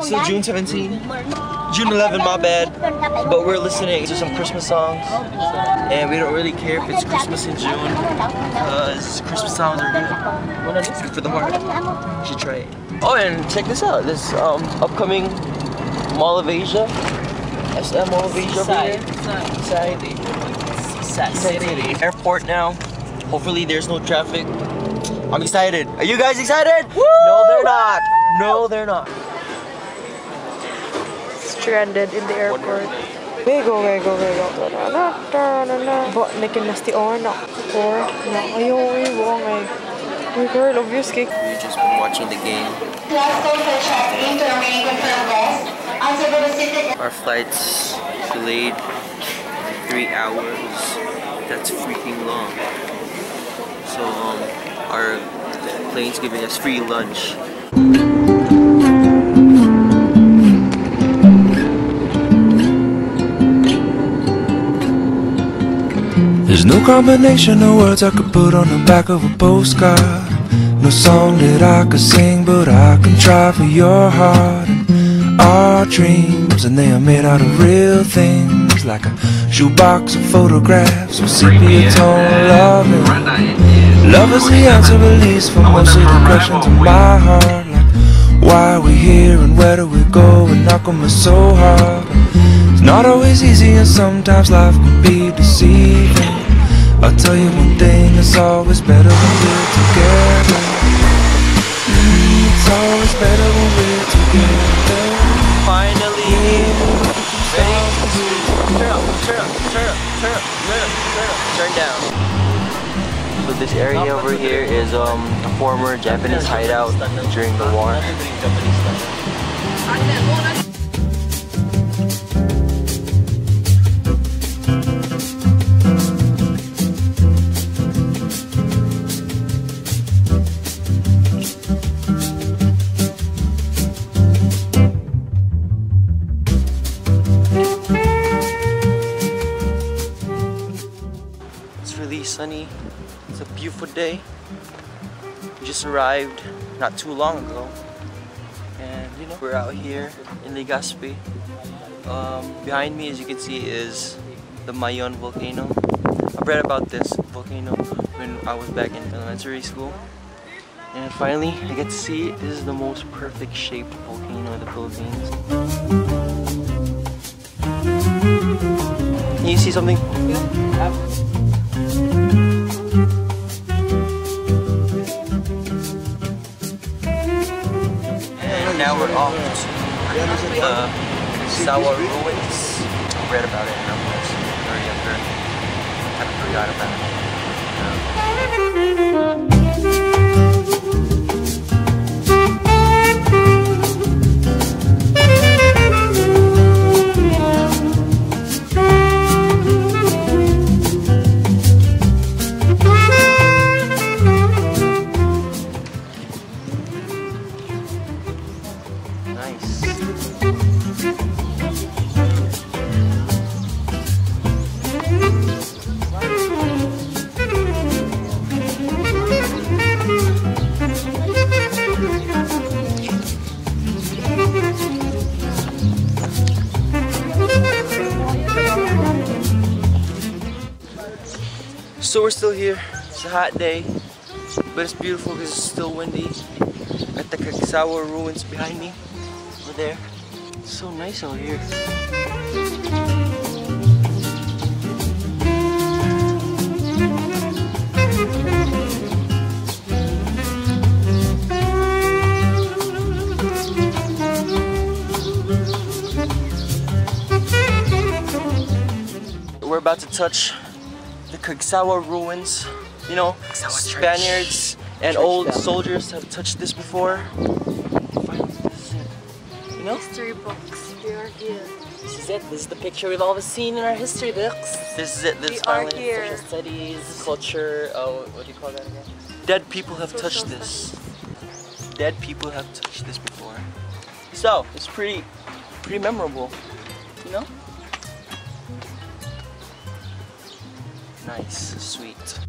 Still June 17. June 11, my bad. But we're listening to some Christmas songs. And we don't really care if it's Christmas in June. Because Christmas songs are good. It's good for the heart. You should try it. Oh, and check this out. This um, upcoming Mall of Asia. SM Mall of Asia over here. Side. City. Airport now. Hopefully there's no traffic. I'm excited. Are you guys excited? No, they're not. No, they're not. Stranded in the airport. Da, da, da. But nikin nasti or not. Or na ayaw iwo ngay. Uy, girl, obviously. We've just been watching the game. Let's for check-in to remain confirmed guest. Answer for the city. Our flight's delayed three hours. That's freaking long. So um, our plane's giving us free lunch. No combination of words I could put on the back of a postcard. No song that I could sing, but I can try for your heart. And our dreams, and they are made out of real things, like a shoebox of photographs with sepia tone loving. Love is the answer, at least for most of the questions in my heart. Like, why are we here and where do we go? And how come it's so hard? It's not always easy, and sometimes life can be. I'll tell you one thing, it's always better when we're together. Mm, It's always better when we're together. Finally, ready? Turn up, turn up, turn up, turn up, turn up, turn up, turn down. So this area over here is um, a former Japanese hideout during the war. Beautiful day. We just arrived not too long ago. And you know, we're out here in Legazpi. Um, behind me, as you can see, is the Mayon volcano. I read about this volcano when I was back in elementary school. And finally, I get to see it. This is the most perfect shaped volcano in the Philippines. Can you see something? And we're the Sawa ruins. I read about it in when we were younger. Kind of forgot about it. Um, So we're still here. It's a hot day, but it's beautiful because it's still windy. At the Kagsawa ruins behind me, over there. It's so nice out here. We're about to touch Kagsawa ruins. You know, Spaniards and old soldiers have touched this before. Finally, this is it. You know? History books, they are here. This is it. This is the picture we've always seen in our history books. This is it. This We is are finally here. Social studies, culture. Oh, what do you call that again? Dead people have touched this. Dead people have touched this before. So it's pretty, pretty memorable. You know? Nice, sweet.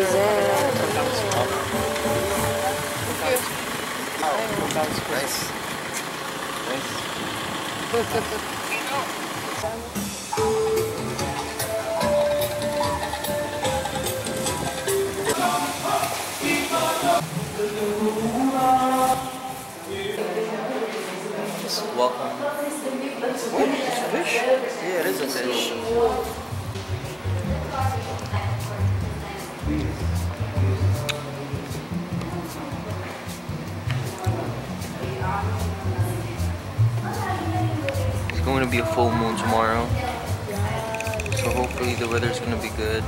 Nice. Nice. Welcome. What? Fish? Yeah, it is a fish. Going to be a full moon tomorrow. So hopefully the weather's going to be good.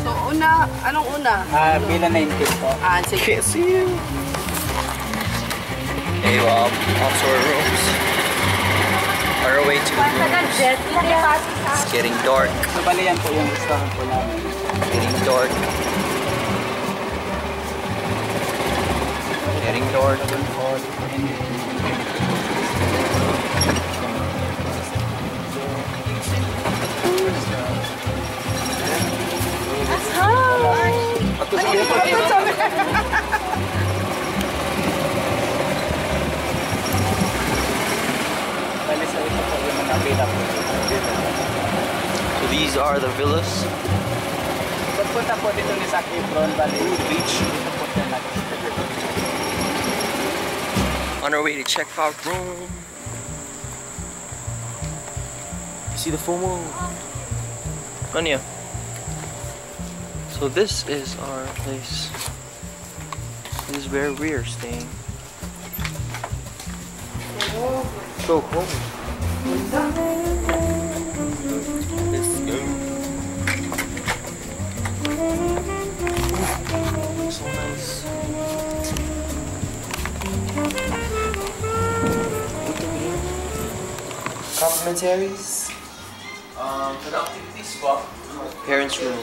So, una, anong una? Ah, bilang 19 po. Ah, sige. Can't see you. Hey, well, off to our rooms. On our way to the rooms. It's getting dark. So, bali yan po yung restaurant po namin. Getting dark. Getting dark. Bali sa ito po yung mga villa po. So these are the villas. Pagpunta po dito ni Zac Efron, bali beach. Dito po siya nag On our way to check out room. You see the full moon? Anya. So this is our place. This is where we're staying. So cold. Let's go. So nice. Complimentaries. Um, for the activity spot, parents' room.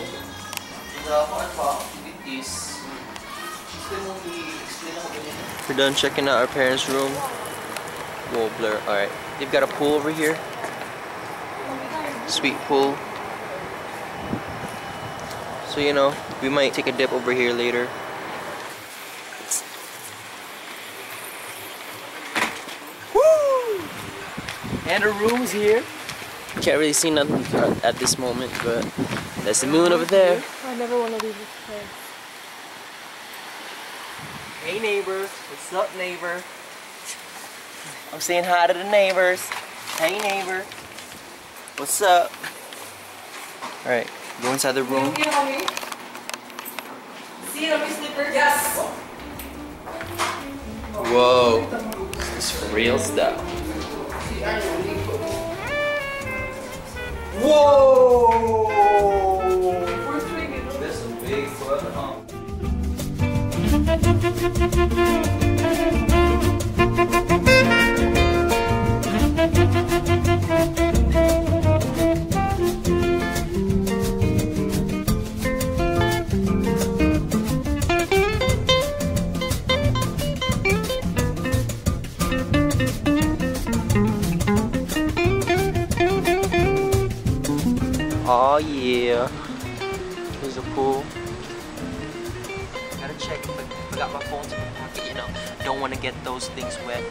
The one for activities, we're done checking out our parents' room. Whoa, blur. Alright. They've got a pool over here. Sweet pool. So, you know, we might take a dip over here later. And the room's here. Can't really see nothing at this moment, but that's the moon over there. I never want to leave this place. Hey neighbors, what's up neighbor? I'm saying hi to the neighbors. Hey neighbor, what's up? Alright, go inside the room. See, let me slipper. Yes. Whoa, this is real stuff. Whoa! That's a big foot, huh? Oh yeah. there's a pool. Gotta check, but forgot my phone's in my pocket, you know. Don't wanna get those things wet.